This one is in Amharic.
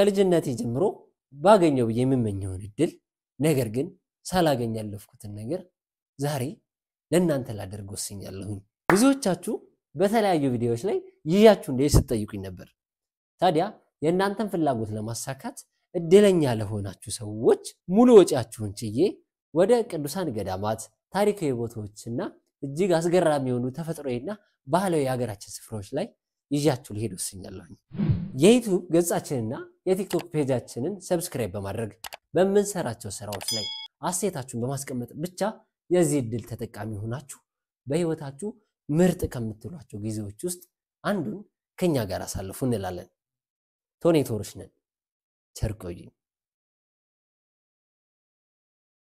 ከልጅነቴ ጀምሮ ባገኘው ብዬ የምመኘውን እድል ነገር ግን ሳላገኝ ያለፍኩትን ነገር ዛሬ ለእናንተ ላደርግ ወስኛለሁኝ። ብዙዎቻችሁ በተለያዩ ቪዲዮዎች ላይ ይዣችሁ እንደ ስትጠይቁኝ ነበር። ታዲያ የእናንተን ፍላጎት ለማሳካት እድለኛ ለሆናችሁ ሰዎች ሙሉ ወጪያችሁን ችዬ ወደ ቅዱሳን ገዳማት፣ ታሪካዊ ቦታዎችና እጅግ አስገራሚ የሆኑ ተፈጥሯዊና ባህላዊ የሀገራችን ስፍራዎች ላይ ይዣችሁ ሊሄድ ወስኛለሁኝ። የዩቱብ ገጻችንና የቲክቶክ ፔጃችንን ሰብስክራይብ በማድረግ በምንሰራቸው ስራዎች ላይ አስተያየታችሁን በማስቀመጥ ብቻ የዚህ እድል ተጠቃሚ ሆናችሁ በህይወታችሁ ምርጥ ከምትሏቸው ጊዜዎች ውስጥ አንዱን ከኛ ጋር አሳልፉ እንላለን። ቶኔቶሮች ነን። ቸር